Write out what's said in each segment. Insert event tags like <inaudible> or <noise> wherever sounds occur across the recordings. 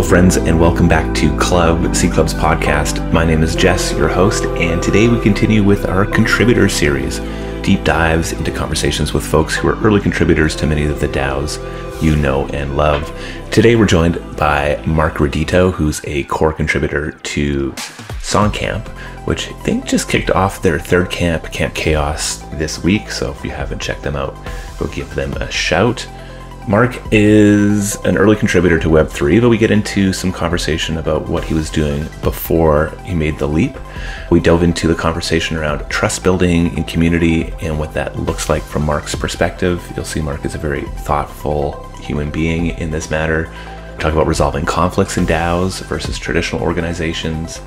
Hello, friends, and welcome back to Club Seed Club's podcast. My name is Jess, your host, and today we continue with our contributor series deep dives into conversations with folks who are early contributors to many of the DAOs you know and love. Today we're joined by Mark Redito, who's a core contributor to Songcamp, which I think just kicked off their third camp, Camp Chaos, this week. So if you haven't checked them out, go give them a shout. Mark is an early contributor to Web3, but we get into some conversation about what he was doing before he made the leap. We delve into the conversation around trust building in community and what that looks like from Mark's perspective. You'll see Mark is a very thoughtful human being in this matter. We talk about resolving conflicts in DAOs versus traditional organizations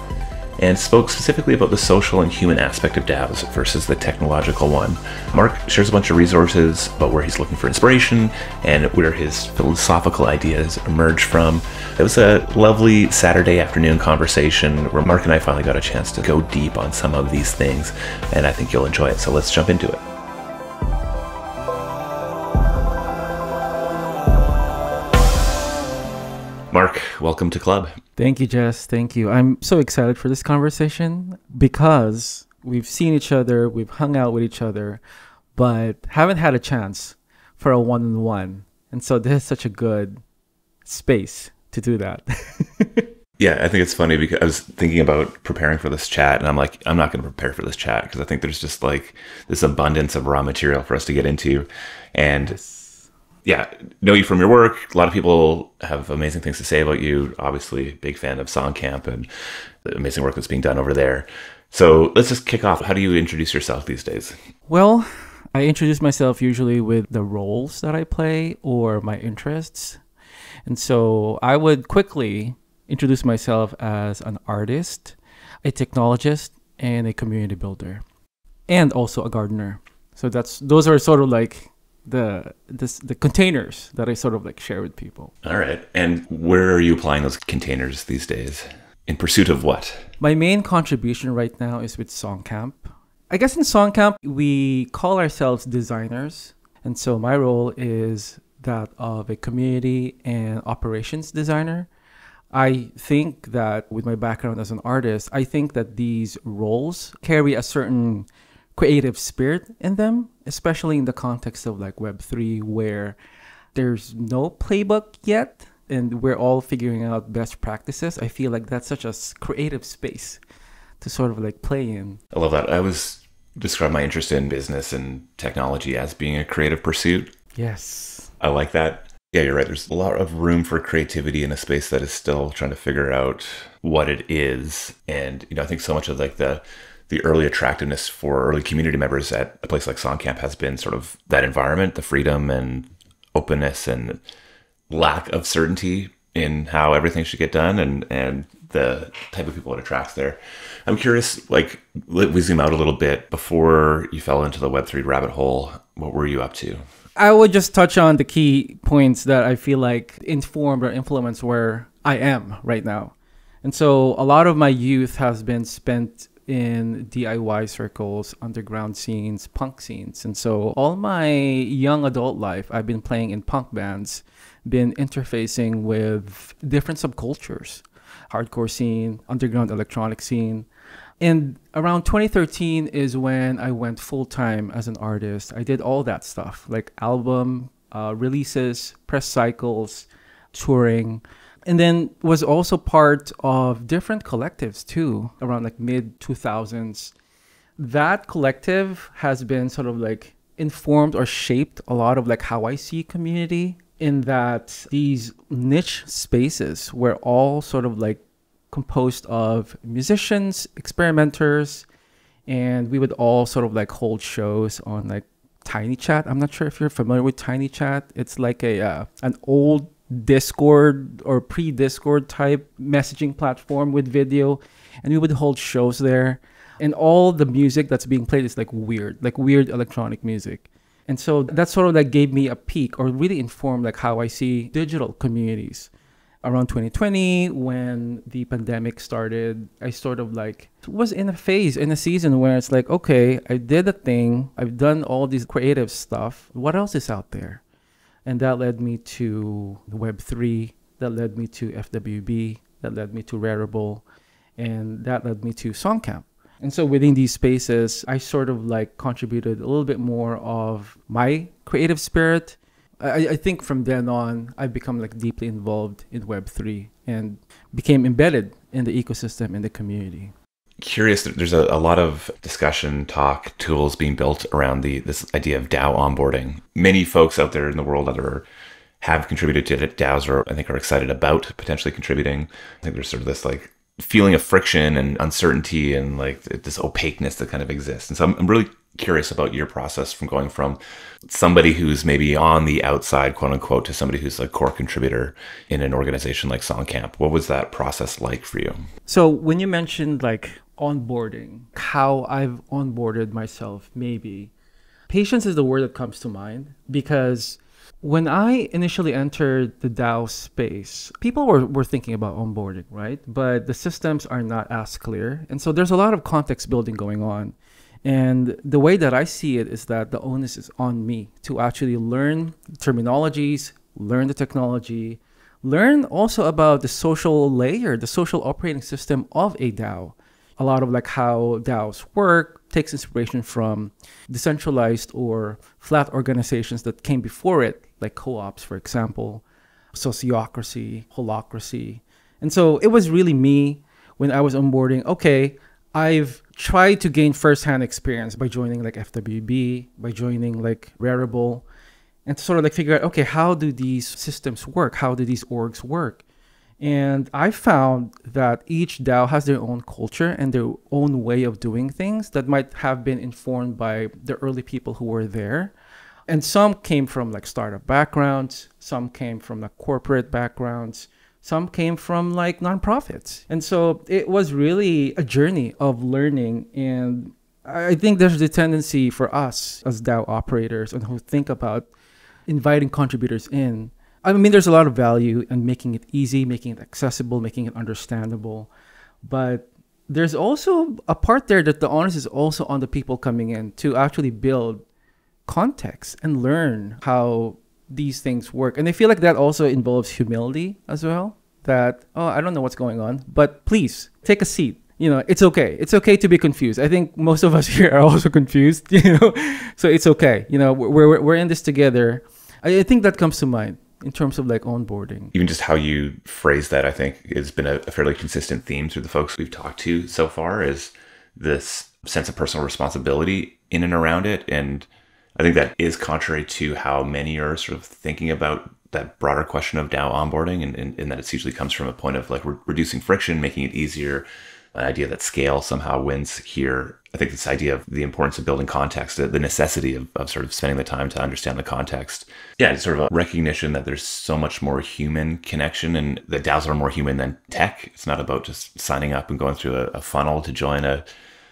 and spoke specifically about the social and human aspect of DAOs versus the technological one. Mark shares a bunch of resources about where he's looking for inspiration and where his philosophical ideas emerge from. It was a lovely Saturday afternoon conversation where Mark and I finally got a chance to go deep on some of these things, and I think you'll enjoy it. So let's jump into it. Welcome to Club. Thank you, Jess. Thank you. I'm so excited for this conversation because we've seen each other, we've hung out with each other, but haven't had a chance for a one on one. And so this is such a good space to do that. <laughs> yeah, I think it's funny because I was thinking about preparing for this chat and I'm like, I'm not going to prepare for this chat because I think there's just like this abundance of raw material for us to get into. And yeah, know you from your work. A lot of people have amazing things to say about you. Obviously, big fan of Songcamp and the amazing work that's being done over there. So let's just kick off. How do you introduce yourself these days? Well, I introduce myself usually with the roles that I play or my interests. And so I would quickly introduce myself as an artist, a technologist, and a community builder, and also a gardener. So that's those are sort of like the this the containers that I sort of like share with people. All right. And where are you applying those containers these days? In pursuit of what? My main contribution right now is with Songcamp. I guess in Songcamp we call ourselves designers. And so my role is that of a community and operations designer. I think that with my background as an artist, I think that these roles carry a certain creative spirit in them, especially in the context of like Web3, where there's no playbook yet and we're all figuring out best practices. I feel like that's such a creative space to sort of like play in. I love that. I was describe my interest in business and technology as being a creative pursuit. Yes. I like that. Yeah, you're right. There's a lot of room for creativity in a space that is still trying to figure out what it is. And, you know, I think so much of like the the early attractiveness for early community members at a place like Songcamp has been sort of that environment, the freedom and openness and lack of certainty in how everything should get done and, and the type of people it attracts there. I'm curious, like, we zoom out a little bit before you fell into the Web3 rabbit hole. What were you up to? I would just touch on the key points that I feel like informed or influenced where I am right now. And so a lot of my youth has been spent in DIY circles, underground scenes, punk scenes. And so all my young adult life, I've been playing in punk bands, been interfacing with different subcultures, hardcore scene, underground electronic scene. And around 2013 is when I went full time as an artist. I did all that stuff, like album uh, releases, press cycles, touring and then was also part of different collectives too around like mid 2000s that collective has been sort of like informed or shaped a lot of like how i see community in that these niche spaces were all sort of like composed of musicians experimenters and we would all sort of like hold shows on like Tinychat. I'm not sure if you're familiar with Tinychat. It's like a uh, an old Discord or pre Discord type messaging platform with video, and we would hold shows there. And all the music that's being played is like weird, like weird electronic music. And so that sort of like gave me a peek or really informed like how I see digital communities. Around 2020, when the pandemic started, I sort of like was in a phase, in a season where it's like, okay, I did a thing, I've done all these creative stuff. What else is out there? And that led me to Web3 that led me to FWB, that led me to Rarible, and that led me to Songcamp. And so within these spaces, I sort of like contributed a little bit more of my creative spirit. I, I think from then on, I've become like deeply involved in Web3 and became embedded in the ecosystem, in the community curious there's a, a, lot of discussion talk tools being built around the this idea of dao onboarding many folks out there in the world that are have contributed to DAOs or I think are excited about potentially contributing. I think there's sort of this like feeling of friction and uncertainty and like this opaqueness that kind of exists. And so I'm, I'm really curious about your process from going from somebody who's maybe on the outside, quote unquote, to somebody who's a core contributor in an organization like Songcamp. What was that process like for you? So when you mentioned like onboarding, how I've onboarded myself, maybe patience is the word that comes to mind because when I initially entered the DAO space, people were, were thinking about onboarding, right? But the systems are not as clear. And so there's a lot of context building going on. And the way that I see it is that the onus is on me to actually learn terminologies, learn the technology, learn also about the social layer, the social operating system of a DAO. A lot of like how DAOs work takes inspiration from decentralized or flat organizations that came before it like co-ops, for example, sociocracy, holacracy. And so it was really me when I was onboarding, okay, I've tried to gain firsthand experience by joining like FWB, by joining like Rarible, and to sort of like figure out, okay, how do these systems work? How do these orgs work? And I found that each DAO has their own culture and their own way of doing things that might have been informed by the early people who were there. And some came from like startup backgrounds some came from like corporate backgrounds some came from like nonprofits. And so it was really a journey of learning. And i think there's a tendency for us as dao operators and who think about inviting contributors in i mean there's a lot of value in making it easy making it accessible making it understandable but there's also a part there that the onus is also on the people coming in to actually build context and learn how these things work. And I feel like that also involves humility as well. That, oh, I don't know what's going on, but please take a seat. You know, it's okay. It's okay to be confused. I think most of us <laughs> here are also confused, <laughs> you know, so it's okay. You know, we're, we're in this together. I, I think that comes to mind in terms of like onboarding. Even just how you phrase that, I think has been a, a fairly consistent theme through the folks we've talked to so far is this sense of personal responsibility in and around it. And I think that is contrary to how many are sort of thinking about that broader question of DAO onboarding, and, and, and that it usually comes from a point of like re- reducing friction, making it easier. An idea that scale somehow wins here. I think this idea of the importance of building context, the necessity of, of sort of spending the time to understand the context. Yeah, it's sort of a recognition that there's so much more human connection and that DAOs are more human than tech. It's not about just signing up and going through a, a funnel to join a,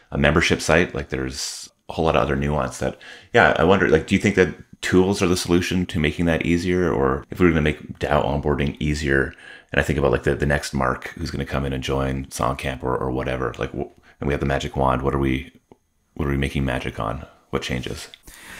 a membership site. Like there's a whole lot of other nuance that, yeah, I wonder, like, do you think that tools are the solution to making that easier? Or if we were going to make DAO onboarding easier, and I think about like the, the next Mark who's going to come in and join Songcamp or, or whatever, like, and we have the magic wand, what are we, what are we making magic on? What changes?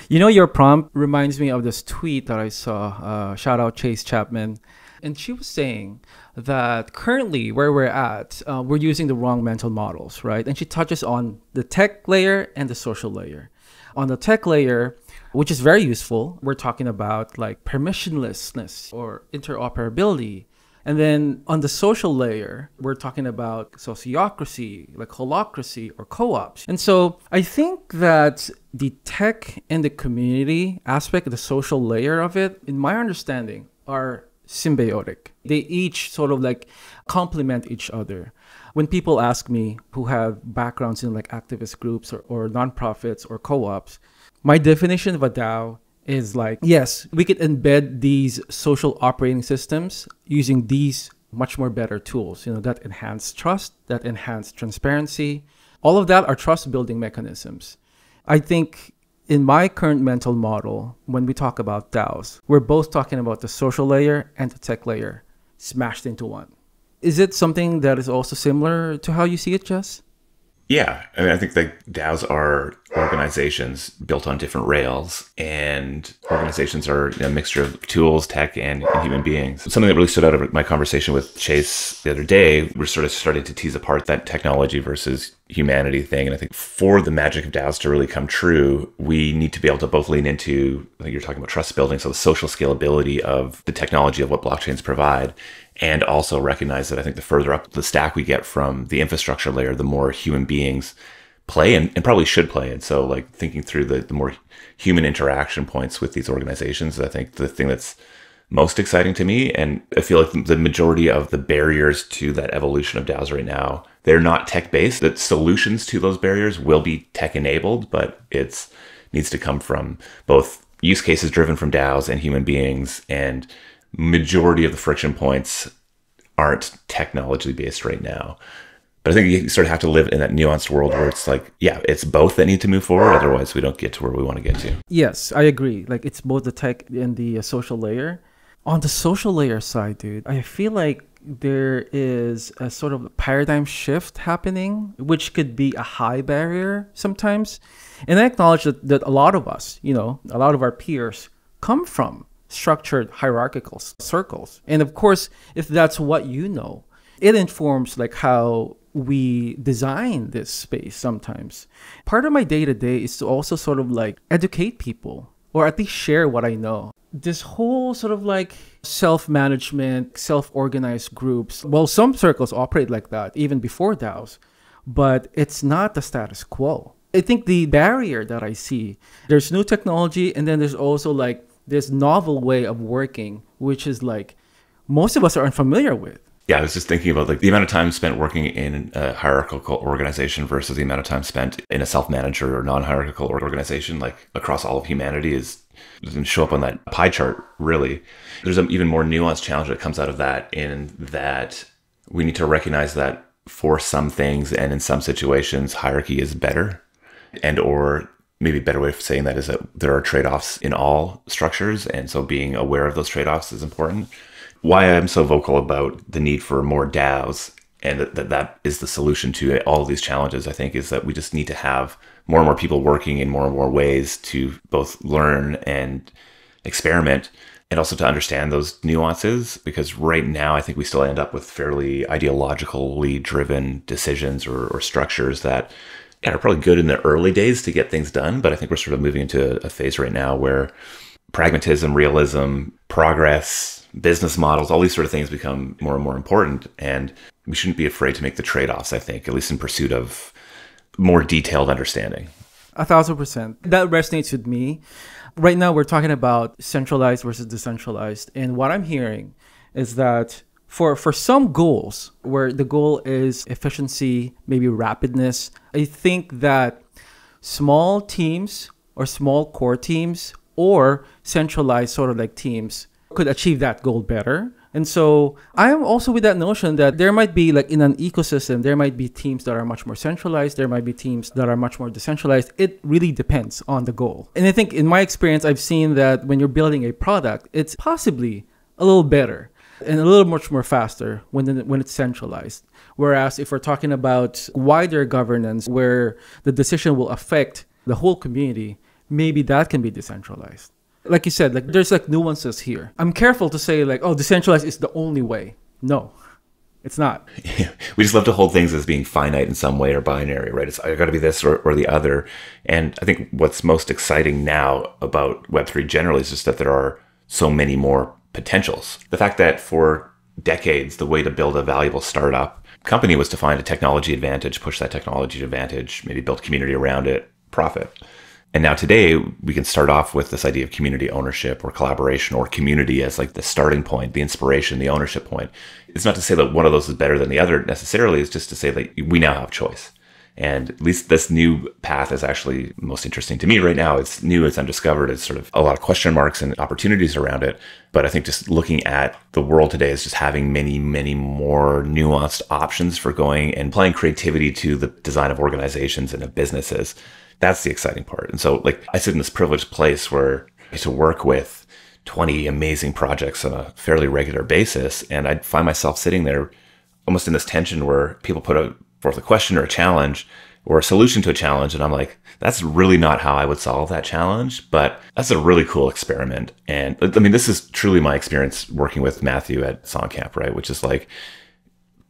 You know, your prompt reminds me of this tweet that I saw. Uh, shout out Chase Chapman. And she was saying that currently where we're at, uh, we're using the wrong mental models, right? And she touches on the tech layer and the social layer. On the tech layer, which is very useful, we're talking about like permissionlessness or interoperability. And then on the social layer, we're talking about sociocracy, like holacracy or co ops. And so I think that the tech and the community aspect, the social layer of it, in my understanding, are symbiotic. They each sort of like complement each other. When people ask me who have backgrounds in like activist groups or, or nonprofits or co-ops, my definition of a DAO is like, yes, we could embed these social operating systems using these much more better tools, you know, that enhance trust, that enhance transparency. All of that are trust building mechanisms. I think in my current mental model, when we talk about DAOs, we're both talking about the social layer and the tech layer smashed into one. Is it something that is also similar to how you see it, Jess? Yeah, I mean, I think that DAOs are organizations built on different rails, and organizations are a mixture of tools, tech, and, and, human beings. Something that really stood out of my conversation with Chase the other day, we're sort of starting to tease apart that technology versus humanity thing. And I think for the magic of DAOs to really come true, we need to be able to both lean into, like you're talking about trust building, so the social scalability of the technology of what blockchains provide, and also recognize that I think the further up the stack we get from the infrastructure layer, the more human beings play and, and probably should play. And so, like thinking through the, the more human interaction points with these organizations, I think the thing that's most exciting to me, and I feel like the majority of the barriers to that evolution of DAOs right now, they're not tech based. That solutions to those barriers will be tech enabled, but it's needs to come from both use cases driven from DAOs and human beings and majority of the friction points aren't technology based right now. But I think you sort of have to live in that nuanced world where it's like, yeah, it's both that need to move forward. Otherwise, we don't get to where we want to get to. Yes, I agree. Like it's both the tech and the uh, social layer. On the social layer side, dude, I feel like there is a sort of paradigm shift happening, which could be a high barrier sometimes. And I acknowledge that, that a lot of us, you know, a lot of our peers come from structured hierarchical circles. And of course, if that's what you know, it informs like how we design this space sometimes. Part of my day to day is to also sort of like educate people or at least share what I know. This whole sort of like self management, self organized groups, well, some circles operate like that even before DAOs, but it's not the status quo. I think the barrier that I see, there's new technology, and then there's also like this novel way of working, which is like most of us are unfamiliar with. Yeah, I was just thinking about like the amount of time spent working in a hierarchical organization versus the amount of time spent in a self-manager or non-hierarchical organization, like across all of humanity, is doesn't show up on that pie chart really. There's an even more nuanced challenge that comes out of that in that we need to recognize that for some things and in some situations, hierarchy is better and or maybe a better way of saying that is that there are trade-offs in all structures and so being aware of those trade-offs is important. Why i'm so vocal about the need for more daos and that, that that is the solution to all of these challenges i think is that we just need to have more and more people working in more and more ways to both learn and experiment and also to understand those nuances because right now i think we still end up with fairly ideologically driven decisions or, or structures that yeah, are probably good in the early days to get things done, but I think we're sort of moving into a phase right now where pragmatism, realism, progress, business models, all these sort of things become more and more important. And we shouldn't be afraid to make the trade offs, I think, at least in pursuit of more detailed understanding. A thousand percent. That resonates with me. Right now, we're talking about centralized versus decentralized. And what I'm hearing is that for for some goals where the goal is efficiency, maybe rapidness, I think that small teams or small core teams or centralized sort of like teams could achieve that goal better. And so I am also with that notion that there might be like in an ecosystem, there might be teams that are much more centralized. There might be teams that are much more decentralized. It really depends on the goal. And I think in my experience, I've seen that when you're building a product, it's possibly a little better and a little much more faster when when it's centralized. Whereas if we're talking about wider governance where the decision will affect the whole community, maybe that can be decentralized. Like you said, like there's like nuances here. I'm careful to say like, oh, decentralized is the only way. No, it's not. Yeah. <laughs> We just love to hold things as being finite in some way or binary, right? It's got to be this or, or the other. And I think what's most exciting now about Web3 generally is just that there are so many more potentials. The fact that for decades, the way to build a valuable startup company was to find a technology advantage, push that technology advantage, maybe build community around it, profit. And now today we can start off with this idea of community ownership or collaboration or community as like the starting point, the inspiration, the ownership point. It's not to say that one of those is better than the other necessarily. It's just to say that we now have choice. And at least this new path is actually most interesting to me right now. It's new, it's undiscovered, it's sort of a lot of question marks and opportunities around it. But I think just looking at the world today is just having many, many more nuanced options for going and applying creativity to the design of organizations and of businesses. That's the exciting part. And so, like, I sit in this privileged place where I get to work with 20 amazing projects on a fairly regular basis. And I find myself sitting there almost in this tension where people put a forth a question or a challenge, or a solution to a challenge. And I'm like, that's really not how I would solve that challenge, but that's a really cool experiment. And I mean, this is truly my experience working with Matthew at Songcamp, right? Which is like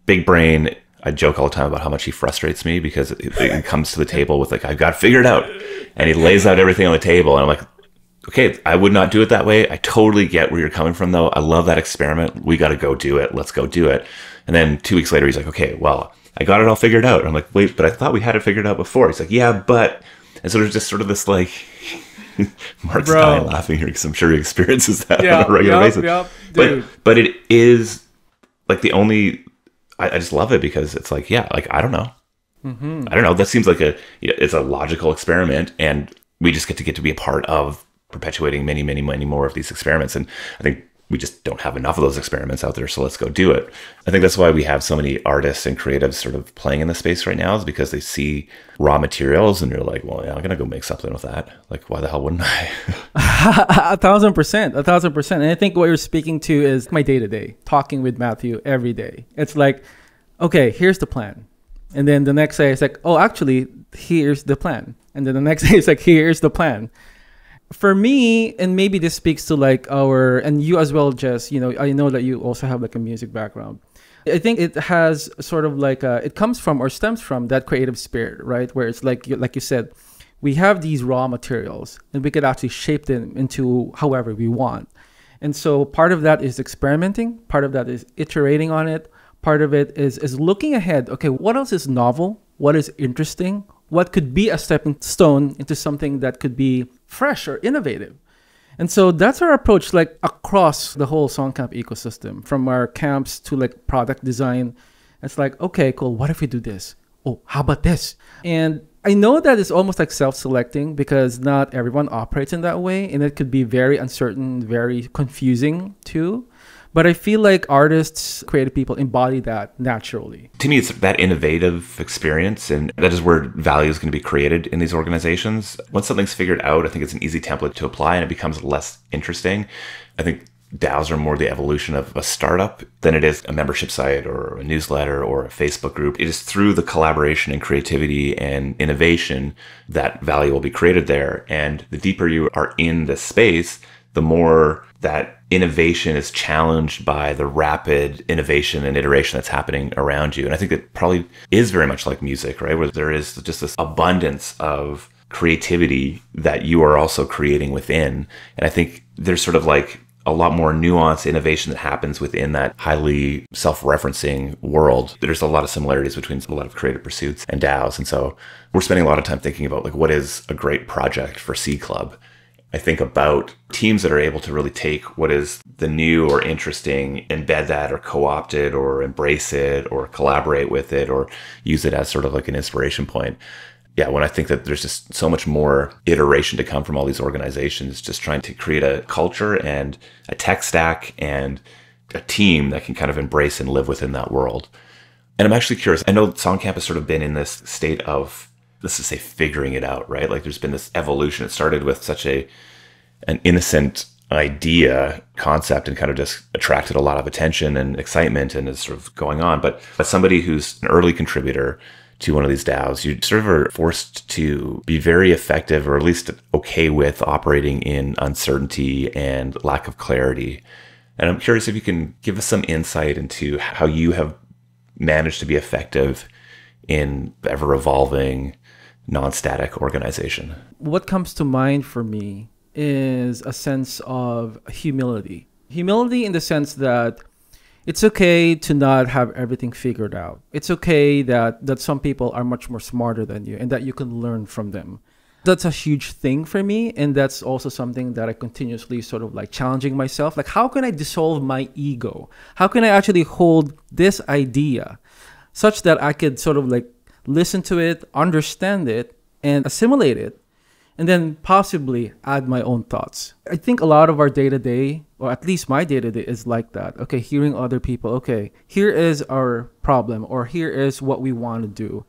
big brain. I joke all the time about how much he frustrates me because it comes to the table with like, I've got to figure it out. And he lays out everything on the table. And I'm like, okay, I would not do it that way. I totally get where you're coming from, though. I love that experiment. We got to go do it. Let's go do it. And then two weeks later, he's like, okay, well, I got it all figured out. I'm like, wait, but I thought we had it figured out before. He's like, yeah, but. And so there's just sort of this like, <laughs> Mark's Bro. dying laughing here because I'm sure he experiences that on a regular yep, basis. yep, but but it is like the only. I, I just love it because it's like, yeah, like I don't know. Mm-hmm. I don't know. That seems like a you know, it's a logical experiment, and we just get to get to be a part of perpetuating many, many, many more of these experiments. And I think we just don't have enough of those experiments out there. So let's go do it. I think that's why we have so many artists and creatives sort of playing in the space right now is because they see raw materials and they're like, well, yeah, I'm gonna go make something with that. Like, why the hell wouldn't I? <laughs> a thousand percent, a thousand percent. And I think what you're speaking to is my day to day, talking with Matthew every day. It's like, okay, here's the plan. And then the next day it's like, oh, actually, here's the plan. And then the next <laughs> day it's like, here's the plan. For me, and maybe this speaks to like our, and you as well, Jess, you know, I know that you also have like a music background. I think it has sort of like a, it comes from or stems from that creative spirit, right? Where it's like, like you said, we have these raw materials and we could actually shape them into however we want. And so part of that is experimenting, part of that is iterating on it, part of it is is looking ahead. Okay, what else is novel? What is interesting? What could be a stepping stone into something that could be fresh or innovative? And so that's our approach, like across the whole Songcamp ecosystem, from our camps to like product design. It's like, okay, cool. What if we do this? Oh, how about this? And I know that it's almost like self-selecting because not everyone operates in that way, and it could be very uncertain, very confusing too. But I feel like artists, creative people embody that naturally. to me, it's that innovative experience, and that is where value is going to be created in these organizations. Once something's figured out, I think it's an easy template to apply, and it becomes less interesting. I think DAOs are more the evolution of a startup than it is a membership site or a newsletter or a Facebook group. It is through the collaboration and creativity and innovation that value will be created there. And the deeper you are in the space, the more that innovation is challenged by the rapid innovation and iteration that's happening around you. And I think it probably is very much like music, right? Where there is just this abundance of creativity that you are also creating within. And I think there's sort of like a lot more nuanced innovation that happens within that highly self-referencing world. There's a lot of similarities between a lot of creative pursuits and DAOs. And so we're spending a lot of time thinking about like what is a great project for Seed Club. I think about teams that are able to really take what is the new or interesting, embed that or co opt it or embrace it or collaborate with it or use it as sort of like an inspiration point. Yeah, when I think that there's just so much more iteration to come from all these organizations, just trying to create a culture and a tech stack and a team that can kind of embrace and live within that world. And I'm actually curious. I know Songcamp has sort of been in this state of let's just say figuring it out, right? Like there's been this evolution. It started with such a an innocent idea concept and kind of just attracted a lot of attention and excitement and is sort of going on. But as somebody who's an early contributor to one of these DAOs, you sort of are forced to be very effective or at least okay with operating in uncertainty and lack of clarity. And I'm curious if you can give us some insight into how you have managed to be effective in ever evolving non-static organization. What comes to mind for me is a sense of humility. Humility in the sense that it's okay to not have everything figured out. It's okay that that some people are much more smarter than you and that you can learn from them. That's a huge thing for me and that's also something that I continuously sort of like challenging myself. Like how can I dissolve my ego? How can I actually hold this idea such that I could sort of like listen to it, understand it and assimilate it and then possibly add my own thoughts. I think a lot of our day to day, or at least my day to day, is like that. Okay, hearing other people, okay, here is our problem, or here is what we want to do.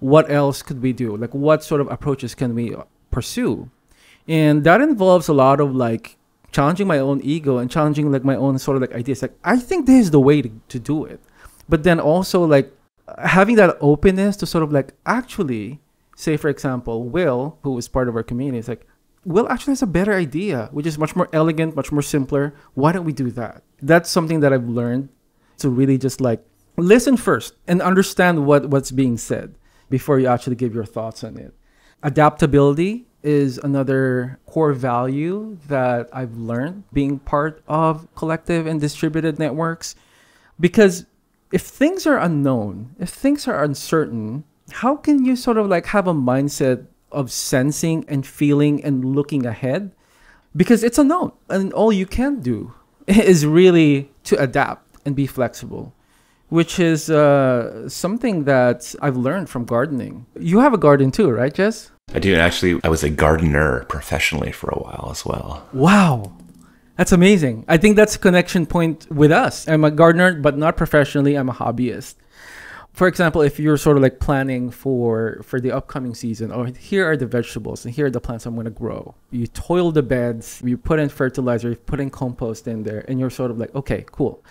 What else could we do? Like, what sort of approaches can we pursue? And that involves a lot of like challenging my own ego and challenging like my own sort of like ideas. Like, I think this is the way to, to do it. But then also like having that openness to sort of like actually say for example, Will, who was part of our community, is like, Will actually has a better idea, which is much more elegant, much more simpler. Why don't we do that? That's something that I've learned to really just like listen first and understand what, what's being said before you actually give your thoughts on it. Adaptability is another core value that I've learned being part of collective and distributed networks. Because if things are unknown, if things are uncertain, how can you sort of like have a mindset of sensing and feeling and looking ahead? Because it's unknown, and all you can do <laughs> is really to adapt and be flexible which is uh, something that I've learned from gardening. You have a garden too, right, Jess? I do. Actually, I was a gardener professionally for a while as well. Wow. That's amazing. I think that's a connection point with us. I'm a gardener, but not professionally. I'm a hobbyist. For example, if you're sort of like planning for for the upcoming season, or oh, here are the vegetables and here are the plants I'm going to grow. You toil the beds, you put in fertilizer, you put in compost in there, and you're sort of like, okay, cool.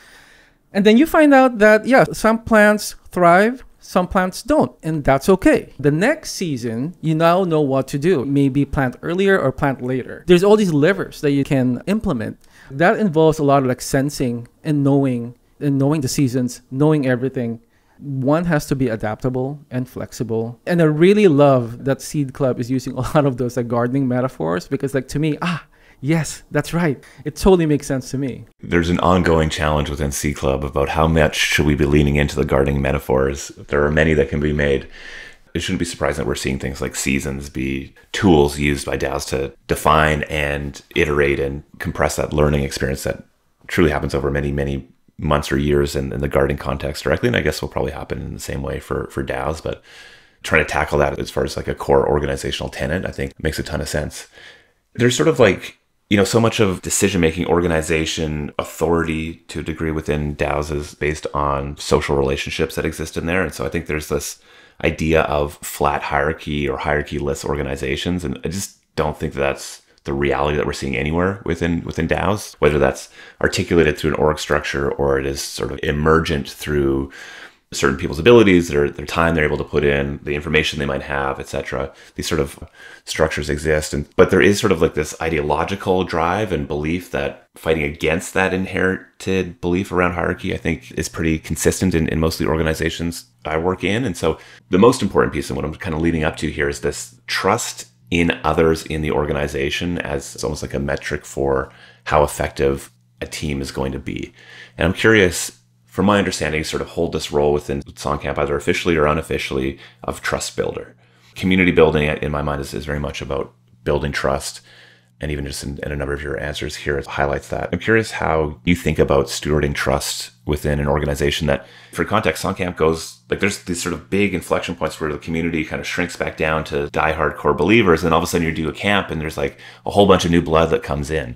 And then you find out that, yeah, some plants thrive, some plants don't, and that's okay. The next season, you now know what to do. Maybe plant earlier or plant later. There's all these levers that you can implement. That involves a lot of like sensing and knowing and knowing the seasons, knowing everything. One has to be adaptable and flexible. And I really love that Seed Club is using <laughs> a lot of those like gardening metaphors because like to me, ah, Yes, that's right. It totally makes sense to me. There's an ongoing challenge within Seed Club about how much should we be leaning into the gardening metaphors. There are many that can be made. It shouldn't be surprising that we're seeing things like seasons be tools used by DAOs to define and iterate and compress that learning experience that truly happens over many, many months or years in, in the gardening context directly. And I guess will probably happen in the same way for, for DAOs, but trying to tackle that as far as like a core organizational tenant, I think makes a ton of sense. There's sort of like you know, so much of decision making, organization, authority to a degree within DAOs is based on social relationships that exist in there. And so I think there's this idea of flat hierarchy or hierarchy-less organizations. And I just don't think that that's the reality that we're seeing anywhere within within DAOs, whether that's articulated through an org structure or it is sort of emergent through certain people's abilities, their their time they're able to put in, the information they might have, etc. These sort of structures exist, and but there is sort of like this ideological drive and belief that fighting against that inherited belief around hierarchy, I think, is pretty consistent in, in most of the organizations I work in. And so the most important piece and what I'm kind of leading up to here is this trust in others in the organization as it's almost like a metric for how effective a team is going to be. And I'm curious from my understanding, sort of hold this role within Songcamp, either officially or unofficially, of trust builder. Community building, uh, in my mind, is, is very much about building trust. And even just in, in, a number of your answers here, it highlights that. I'm curious how you think about stewarding trust within an organization that, for context, Songcamp goes like there's these sort of big inflection points where the community kind of shrinks back down to die-hard core believers. And all of a sudden you do a camp and there's like a whole bunch of new blood that comes in.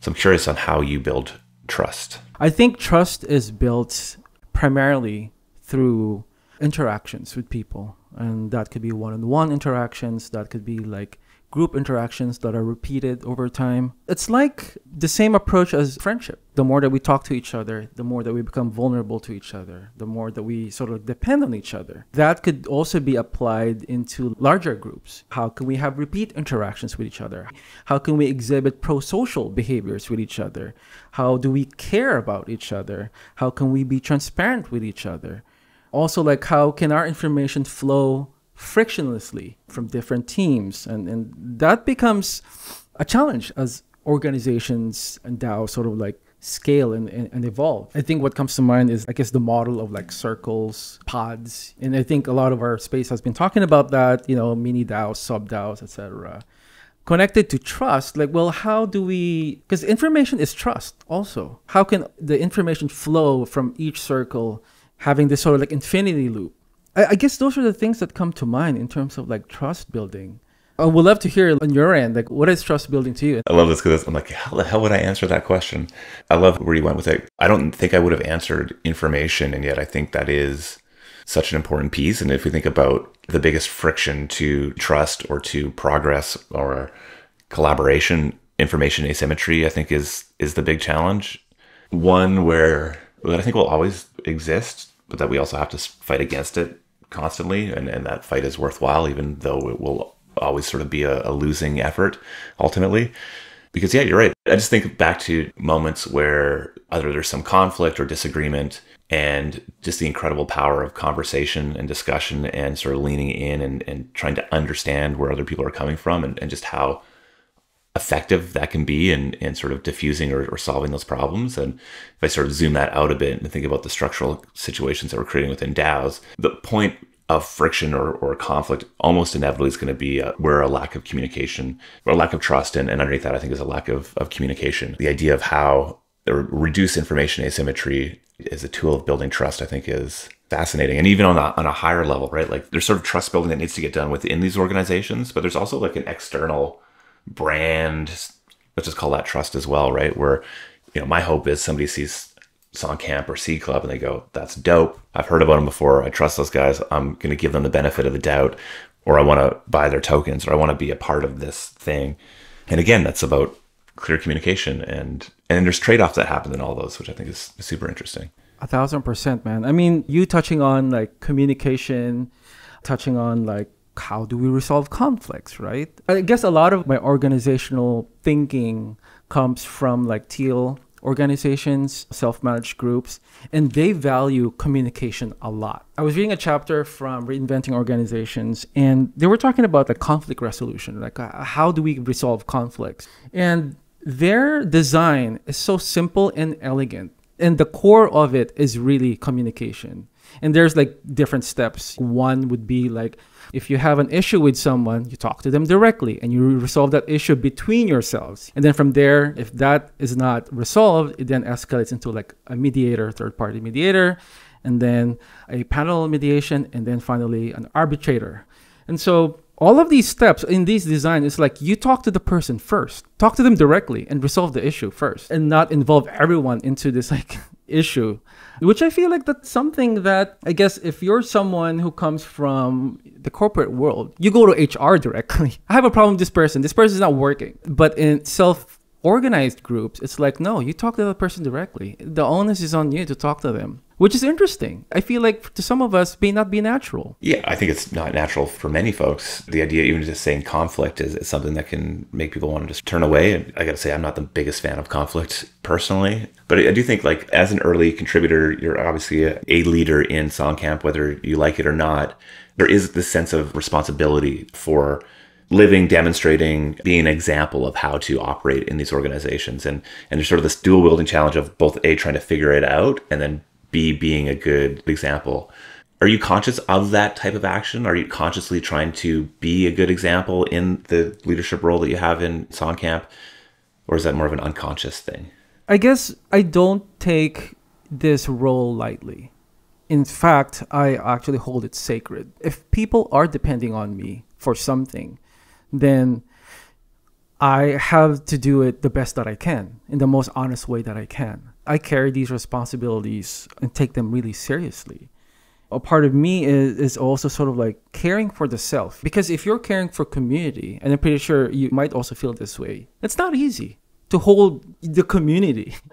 So I'm curious on how you build trust. I think trust is built primarily through interactions with people. And that could be one on one interactions, that could be like group interactions that are repeated over time. It's like the same approach as friendship. The more that we talk to each other, the more that we become vulnerable to each other, the more that we sort of depend on each other. That could also be applied into larger groups. How can we have repeat interactions with each other? How can we exhibit pro social behaviors with each other? How do we care about each other? How can we be transparent with each other? Also, like, how can our information flow frictionlessly from different teams. And, and that becomes a challenge as organizations and DAO sort of like scale and, and, and, evolve. I think what comes to mind is, I guess, the model of like circles, pods. And I think a lot of our space has been talking about that, you know, mini DAOs, sub DAOs, etc. Connected to trust, like, well, how do we, because information is trust also. How can the information flow from each circle having this sort of like infinity loop? I, I guess those are the things that come to mind in terms of like trust building. I would love to hear on your end, like, what is trust building to you? I love this because I'm like, how the hell would I answer that question? I love where you went with it. I don't think I would have answered information, and yet I think that is such an important piece. And if we think about the biggest friction to trust or to progress or collaboration, information asymmetry, I think is is the big challenge. One where that I think will always exist, but that we also have to fight against it constantly, and, and that fight is worthwhile, even though it will always sort of be a, a losing effort ultimately. Because, yeah, you're right. I just think back to moments where either there's some conflict or disagreement, and just the incredible power of conversation and discussion and sort of leaning in and, and trying to understand where other people are coming from and, and just how effective that can be in, in sort of diffusing or, or solving those problems. And if I sort of zoom that out a bit and think about the structural situations that we're creating within DAOs, the point of friction or, or conflict almost inevitably is going to be uh, where a lack of communication or a lack of trust and, and underneath that i think is a lack of, of communication. The idea of how reduce information asymmetry is a tool of building trust i think is fascinating. And even on a, on a higher level right? Like there's sort of trust building that needs to get done within these organizations but there's also like an external brand let's just call that trust as well right where you know my hope is somebody sees Songcamp or Seed Club and they go, that's dope. I've heard about them before. I trust those guys. I'm going to give them the benefit of the doubt, or I want to buy their tokens, or I want to be a part of this thing. And again, that's about clear communication and and there's trade-offs that happen in all those, which I think is super interesting. A thousand percent, man. I mean, you touching on like communication, touching on like how do we resolve conflicts, right? I guess a lot of my organizational thinking comes from like teal organizations, self managed groups, and they value communication a lot. I was reading a chapter from Reinventing Organizations, and they were talking about the conflict resolution like, uh, how do we resolve conflicts? And their design is so simple and elegant. And the core of it is really communication. And there's like different steps. One would be like, if you have an issue with someone, you talk to them directly and you resolve that issue between yourselves. And then from there, if that is not resolved, it then escalates into like a mediator, third party mediator, and then a panel mediation, and then finally an arbitrator. And so all of these steps in these design is like you talk to the person first talk to them directly and resolve the issue first and not involve everyone into this like issue which i feel like that's something that i guess if you're someone who comes from the corporate world you go to hr directly. <laughs> I have a problem with this person. This person is not working. But in self organized groups it's like no you talk to the person directly the onus is on you to talk to them which is interesting. I feel like to some of us may not be natural. Yeah, I think it's not natural for many folks. The idea, even just saying conflict, is, is something that can make people want to just turn away. And I got to say, I'm not the biggest fan of conflict personally, but I do think like as an early contributor, you're obviously a, a leader in Songcamp, whether you like it or not. There is this sense of responsibility for living, demonstrating, being an example of how to operate in these organizations. And and there's sort of this dual wielding challenge of both A trying to figure it out and then B being a good example. Are you conscious of that type of action? Are you consciously trying to be a good example in the leadership role that you have in Songcamp? Or is that more of an unconscious thing? I guess I don't take this role lightly. In fact, I actually hold it sacred. If people are depending on me for something, then I have to do it the best that I can in the most honest way that I can. I carry these responsibilities and take them really seriously. A part of me is, is also sort of like caring for the self. Because if you're caring for community, and I'm pretty sure you might also feel this way, it's not easy to hold the community. <laughs>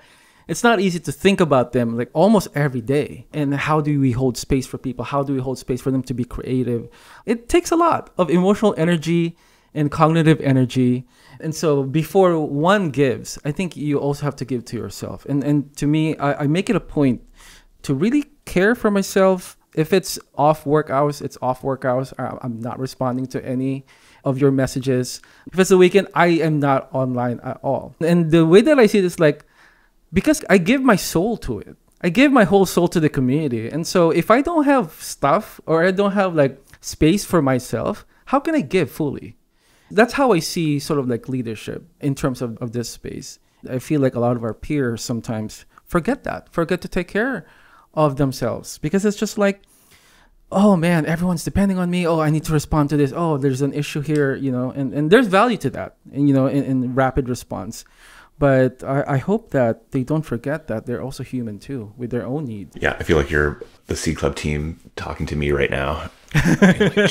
It's not easy to think about them like almost every day. And how do we hold space for people? How do we hold space for them to be creative? It takes a lot of emotional energy and cognitive energy and so before one gives, I think you also have to give to yourself. And and to me, I, I make it a point to really care for myself. If it's off work hours, it's off work hours. I'm not responding to any of your messages. If it's a weekend, I am not online at all. And the way that I see this, like because I give my soul to it. I give my whole soul to the community. And so if I don't have stuff or I don't have like space for myself, how can I give fully? That's how I see sort of like leadership in terms of, of this space. I feel like a lot of our peers sometimes forget that, forget to take care of themselves because it's just like, oh man, everyone's depending on me. Oh, I need to respond to this. Oh, there's an issue here, you know, and, and there's value to that, and you know, in, in rapid response. But I, I hope that they don't forget that they're also human too, with their own needs. Yeah, I feel like you're the Seed Club team talking to me right now. like,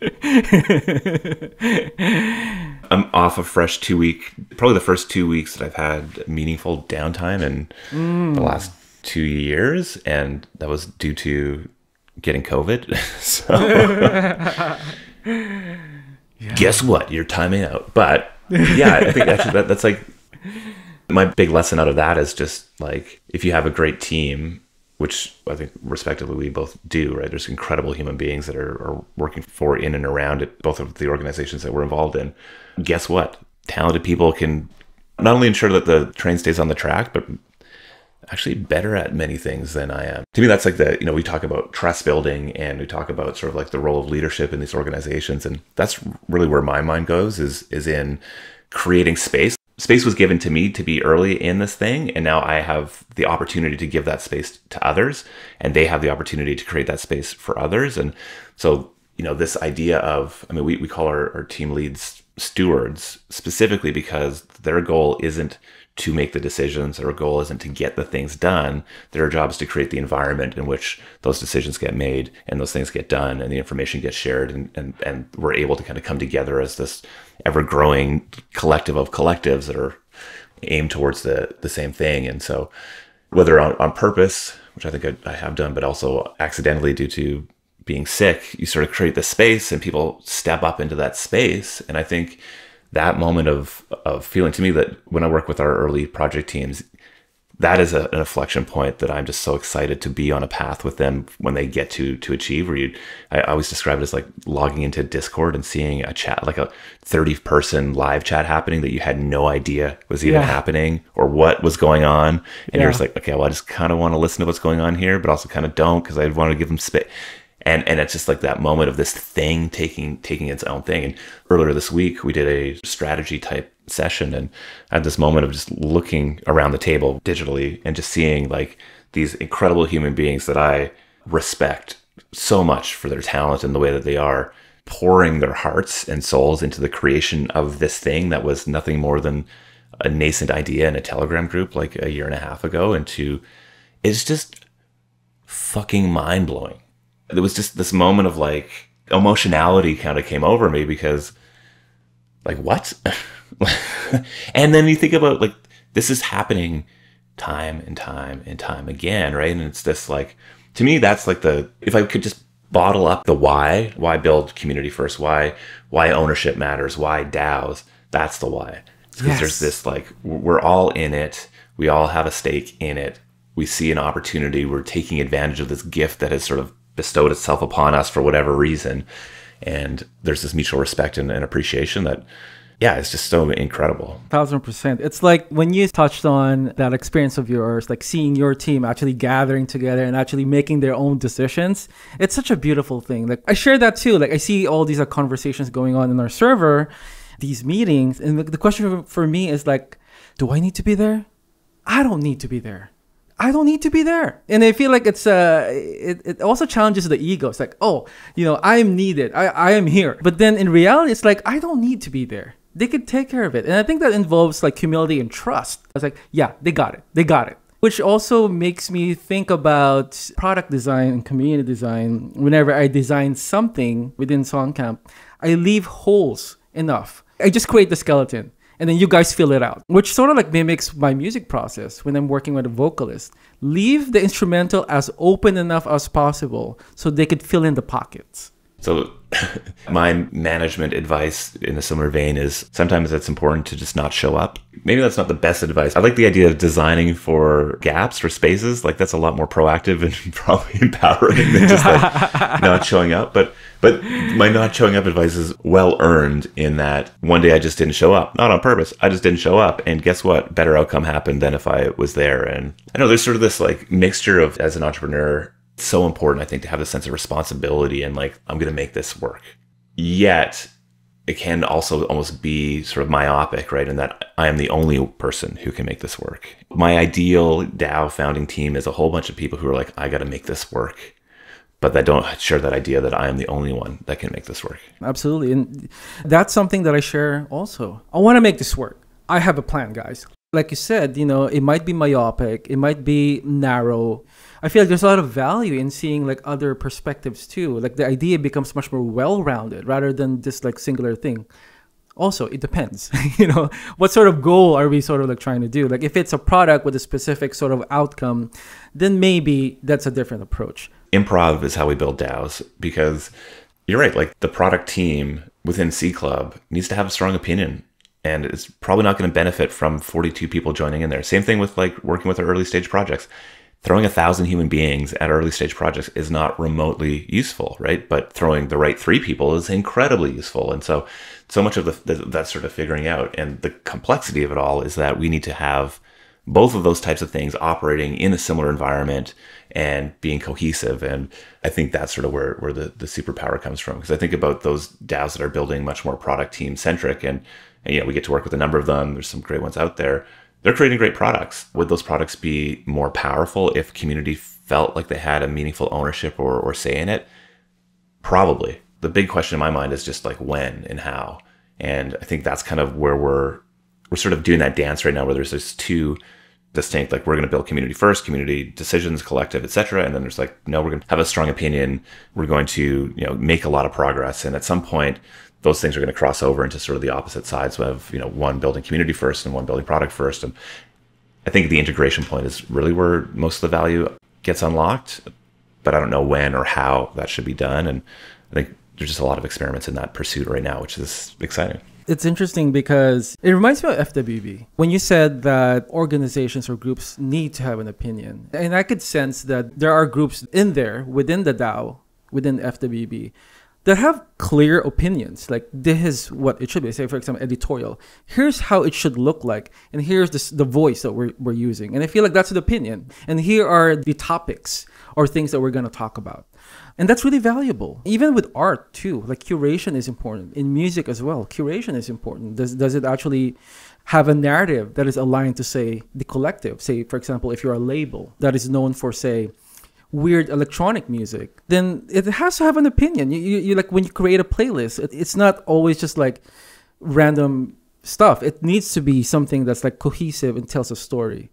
<laughs> I'm off a fresh two week, probably the first two weeks that I've had meaningful downtime in mm. the last two years. And that was due to getting COVID. <laughs> so <laughs> yeah. guess what? You're timing out. But yeah, I think actually that, that's like my big lesson out of that is just like if you have a great team, which I think respectively we both do, right? There's incredible human beings that are, are working for in and around it, both of the organizations that we're involved in. Guess what? Talented people can not only ensure that the train stays on the track, but actually better at many things than I am. To me, that's like the, you know, we talk about trust building and we talk about sort of like the role of leadership in these organizations. And that's really where my mind goes is, is in creating space. Space was given to me to be early in this thing. And now I have the opportunity to give that space to others and they have the opportunity to create that space for others. And so, you know, this idea of, I mean, we, we call our, our team leads stewards specifically because their goal isn't to make the decisions. Their goal isn't to get the things done. Their job is to create the environment in which those decisions get made and those things get done and the information gets shared and, and, and we're able to kind of come together as this ever growing collective of collectives that are aimed towards the, the same thing. And so whether on, on purpose, which I think I, I have done, but also accidentally due to being sick, you sort of create the space and people step up into that space. And I think that moment of of feeling to me that when I work with our early project teams, that is a, an inflection point that I'm just so excited to be on a path with them when they get to to achieve. Where you, I always describe it as like logging into Discord and seeing a chat, like a 30 person live chat happening that you had no idea was even yeah. happening or what was going on, and yeah. you're just like, okay, well, I just kind of want to listen to what's going on here, but also kind of don't because I want to give them space and and it's just like that moment of this thing taking taking its own thing. And earlier this week we did a strategy type session and I had this moment of just looking around the table digitally and just seeing like these incredible human beings that I respect so much for their talent and the way that they are pouring their hearts and souls into the creation of this thing that was nothing more than a nascent idea in a telegram group like a year and a half ago. And to it's just fucking mind blowing there was just this moment of like emotionality kind of came over me because like what? <laughs> And then you think about like this is happening time and time and time again right? And it's this like to me that's like the if i could just bottle up the why why build community first why why ownership matters why daos that's the why. Because yes. there's this like we're all in it we all have a stake in it we see an opportunity we're taking advantage of this gift that has sort of bestowed itself upon us for whatever reason. And there's this mutual respect and, and appreciation that yeah, it's just so incredible. Thousand percent. It's like when you touched on that experience of yours, like seeing your team actually gathering together and actually making their own decisions. It's such a beautiful thing. Like I share that too. Like I see all these conversations going on in our server, these meetings, and the question for me is like, do I need to be there? I don't need to be there. I don't need to be there. And I feel like it's uh it, it also challenges the ego. It's like, oh, you know, I am needed. I, I am here. But then in reality, it's like I don't need to be there. They could take care of it. And I think that involves like humility and trust. I was like, yeah, they got it. They got it. Which also makes me think about product design and community design. Whenever I design something within Songcamp, I leave holes enough. I just create the skeleton and then you guys fill it out, which sort of like mimics my music process when I'm working with a vocalist. Leave the instrumental as open enough as possible so they could fill in the pockets. So, <laughs> my management advice in a similar vein is sometimes it's important to just not show up. Maybe that's not the best advice. I like the idea of designing for gaps or spaces. Like that's a lot more proactive and <laughs> probably empowering than just like <laughs> not showing up. But but my not showing up advice is well earned in that one day I just didn't show up, not on purpose. I just didn't show up. And guess what? Better outcome happened than if I was there. And I know there's sort of this like mixture of, as an entrepreneur, so important, I think, to have the sense of responsibility and like, I'm going to make this work. Yet, it can also almost be sort of myopic, right? In that I am the only person who can make this work. My ideal DAO founding team is a whole bunch of people who are like, I got to make this work but that don't share that idea that I am the only one that can make this work. Absolutely. And that's something that I share also. I want to make this work. I have a plan, guys. Like you said, you know, it might be myopic, it might be narrow. I feel like there's a lot of value in seeing like other perspectives too. Like the idea becomes much more well-rounded rather than just like singular thing. Also, it depends. <laughs> you know, what sort of goal are we sort of like trying to do? Like if it's a product with a specific sort of outcome, then maybe that's a different approach improv is how we build DAOs because you're right. Like the product team within Seed Club needs to have a strong opinion and it's probably not going to benefit from 42 people joining in there. Same thing with like working with our early stage projects. Throwing a thousand human beings at early stage projects is not remotely useful, right? But throwing the right three people is incredibly useful. And so, so much of the, the that sort of figuring out and the complexity of it all is that we need to have both of those types of things operating in a similar environment and being cohesive. And I think that's sort of where, where the, the superpower comes from. Because I think about those DAOs that are building much more product team centric and, and yeah, we get to work with a number of them. There's some great ones out there. They're creating great products. Would those products be more powerful if community felt like they had a meaningful ownership or, or say in it? Probably. The big question in my mind is just like when and how. And I think that's kind of where we're we're sort of doing that dance right now where there's this two distinct like we're going to build community first community decisions collective etc and then there's like no we're going to have a strong opinion we're going to you know make a lot of progress and at some point those things are going to cross over into sort of the opposite sides of you know one building community first and one building product first. And i think the integration point is really where most of the value gets unlocked but i don't know when or how that should be done. And i think there's just a lot of experiments in that pursuit right now which is exciting. It's interesting because it reminds me of FWB. When you said that organizations or groups need to have an opinion, and I could sense that there are groups in there within the DAO, within FWB, that have clear opinions. Like this is what it should be. Say, for example, editorial. Here's how it should look like, and here's the, the voice that we're, we're using. And I feel like that's an opinion. And here are the topics or things that we're going to talk about and that's really valuable even with art too like curation is important in music as well curation is important does, does it actually have a narrative that is aligned to say the collective say for example if you're a label that is known for say weird electronic music then it has to have an opinion. You, you, you like when you create a playlist it, it's not always just like random stuff. It needs to be something that's like cohesive and tells a story.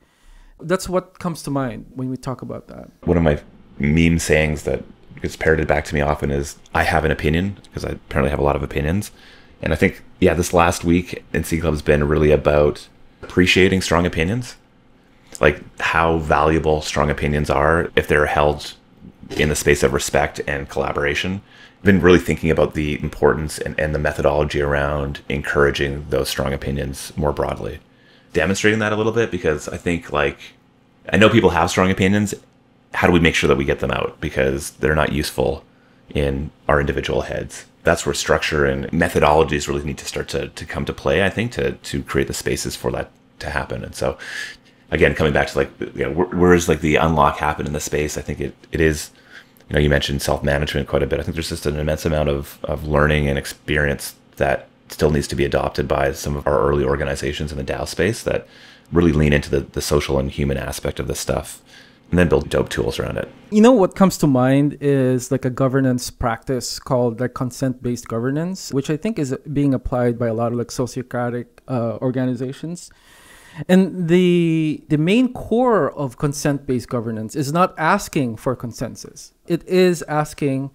That's what comes to mind when we talk about that. One of my meme sayings that gets parroted back to me often is I have an opinion because I apparently have a lot of opinions. And I think, yeah, this last week in Seed Club has been really about appreciating strong opinions, like how valuable strong opinions are if they're held in the space of respect and collaboration. I've been really thinking about the importance and, and the methodology around encouraging those strong opinions more broadly. Demonstrating that a little bit because I think, like, I know people have strong opinions how do we make sure that we get them out because they're not useful in our individual heads that's where structure and methodologies really need to start to, to come to play i think to to create the spaces for that to happen and so again coming back to like you know, where, where is like the unlock happen in the space i think it, it is you know you mentioned self-management quite a bit i think there's just an immense amount of, of learning and experience that still needs to be adopted by some of our early organizations in the dao space that really lean into the, the social and human aspect of this stuff and then build dope tools around it. You know what comes to mind is like a governance practice called like consent-based governance, which I think is being applied by a lot of like sociocratic uh, organizations. And the the main core of consent-based governance is not asking for consensus. It is asking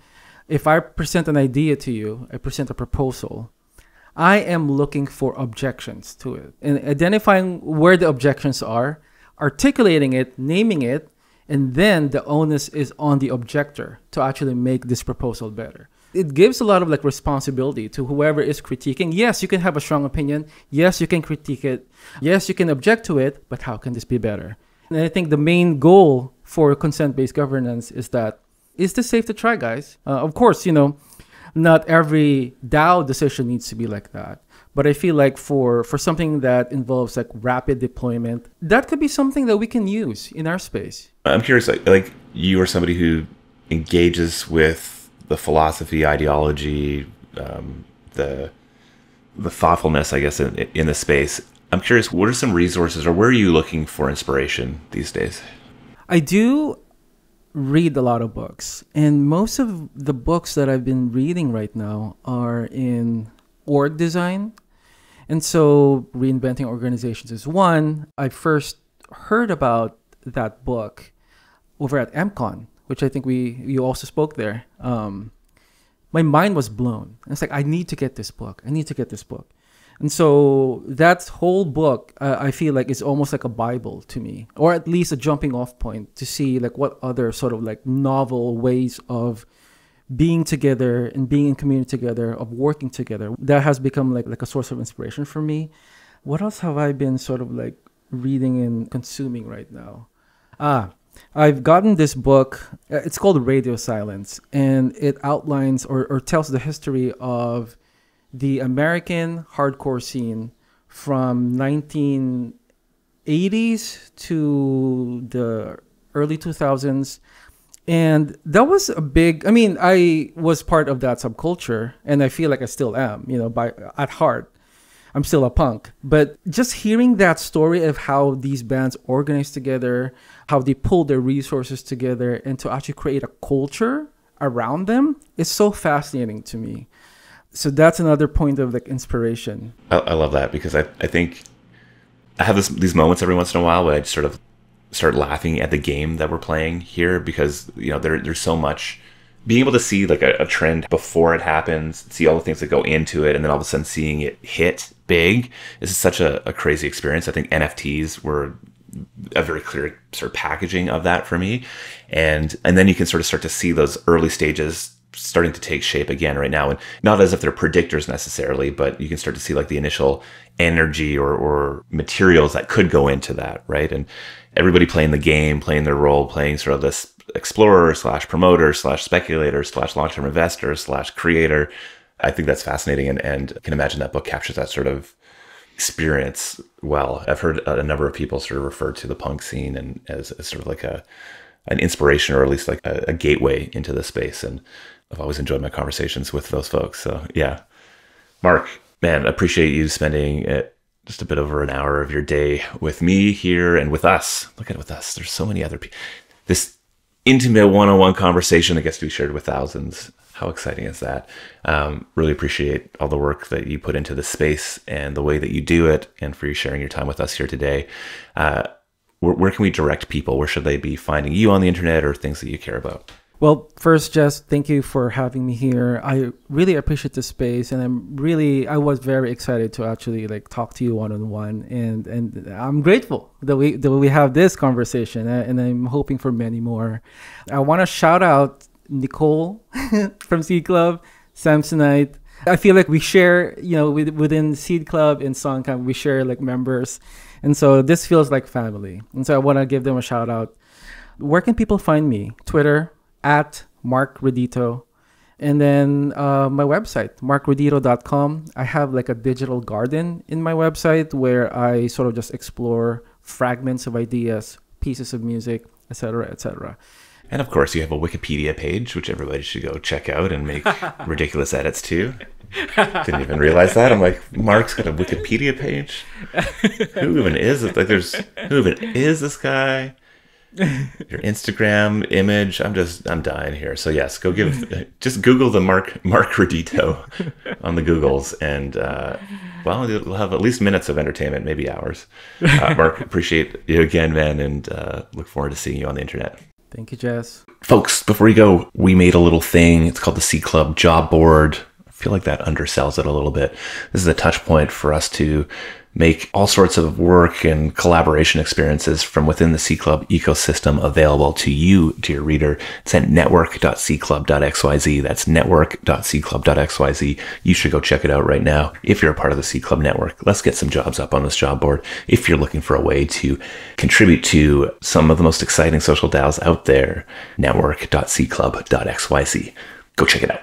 if I present an idea to you, I present a proposal, I am looking for objections to it and identifying where the objections are, articulating it, naming it, and then the onus is on the objector to actually make this proposal better it gives a lot of like responsibility to whoever is critiquing. Yes you can have a strong opinion. Yes you can critique it. Yes you can object to it but how can this be better? And i think the main goal for consent-based governance is that is this safe to try guys? Uh, of course you know not every dao decision needs to be like that. But I feel like for for something that involves like rapid deployment, that could be something that we can use in our space. I'm curious, like, like you are somebody who engages with the philosophy, ideology, um, the the thoughtfulness, I guess, in, in the space. I'm curious, what are some resources, or where are you looking for inspiration these days? I do read a lot of books, and most of the books that I've been reading right now are in org design. And so reinventing organizations is one. I first heard about that book over at MCon, which I think we you also spoke there. Um, my mind was blown. It's like I need to get this book. I need to get this book. And so that whole book, uh, I feel like is almost like a Bible to me, or at least a jumping off point to see like what other sort of like novel ways of being together and being in community together, of working together. That has become like like a source of inspiration for me. What else have I been sort of like reading and consuming right now? Ah, I've gotten this book. uh, It's called Radio Silence, and it outlines or, or tells the history of the American hardcore scene from 1980s to the early 2000s. And that was a big. I mean, I was part of that subculture, and I feel like I still am. You know, by at heart. I'm still a punk. But just hearing that story of how these bands organize together, how they pull their resources together, and to actually create a culture around them is so fascinating to me. So that's another point of like inspiration. I, I love that because I, I think I have this, these moments every once in a while where I just sort of start laughing at the game that we're playing here because you know there, there's so much being able to see like a, a, trend before it happens, see all the things that go into it, and then all of a sudden seeing it hit big is such a, a crazy experience. I think NFTs were a very clear sort of packaging of that for me, and and then you can sort of start to see those early stages starting to take shape again right now. And not as if they're predictors necessarily but you can start to see like the initial energy or, or materials that could go into that right? And everybody playing the game playing their role playing sort of this explorer slash promoter slash speculator slash long-term investor slash creator i think that's fascinating. And, and can imagine that book captures that sort of experience well. I've heard a number of people sort of refer to the punk scene and as, as sort of like a an inspiration or at least like a, a gateway into the space. And I've always enjoyed my conversations with those folks. So yeah, Mark, man, appreciate you spending it just a bit over an hour of your day with me here and with us. Look at it with us. There's so many other people. This intimate one-on-one conversation that gets to be shared with thousands. How exciting is that? Um, really appreciate all the work that you put into this space and the way that you do it, and for you sharing your time with us here today. Uh, where, where can we direct people? Where should they be finding you on the internet or things that you care about? Well, first, Jess, thank you for having me here. I really appreciate the space, and I'm really, I was very excited to actually like talk to you one on one, and and I'm grateful that we that we have this conversation, and I'm hoping for many more. I want to shout out Nicole <laughs> from Seed Club, Samsonite. I feel like we share, you know, within Seed Club and Songcamp, we share like members, and so this feels like family, and so I want to give them a shout out. Where can people find me? Twitter at Mark Redito. And then uh, my website, markredito.com. I have like a digital garden in my website where I sort of just explore fragments of ideas, pieces of music, etc., etc. And of course, you have a Wikipedia page, which everybody should go check out and make <laughs> ridiculous edits to. Didn't even realize that. I'm like, Mark's got a Wikipedia page. <laughs> Who even is it? Like, there's who even is this guy? <laughs> your Instagram image. I'm just I'm dying here. So yes, go give <laughs> just Google the Mark Mark Redito <laughs> on the Googles, and uh, well, you'll have at least minutes of entertainment, maybe hours. Uh, Mark, appreciate you again, man, and uh, look forward to seeing you on the internet. Thank you, Jess. Folks, before we go, we made a little thing. It's called the Seed Club Job Board. I feel like that undersells it a little bit. This is a touch point for us to make all sorts of work and collaboration experiences from within the Seed Club ecosystem available to you, dear reader. It's at network.seedclub.xyz. That's network.seedclub.xyz. You should go check it out right now if you're a part of the Seed Club network. Let's get some jobs up on this job board. If you're looking for a way to contribute to some of the most exciting social DAOs out there, network.seedclub.xyz. Go check it out.